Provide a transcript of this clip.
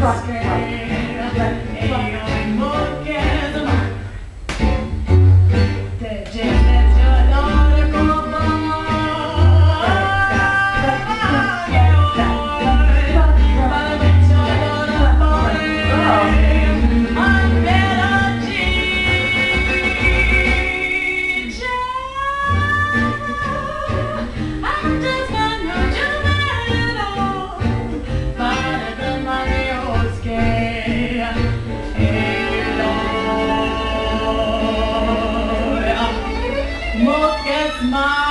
Crocker. Shine.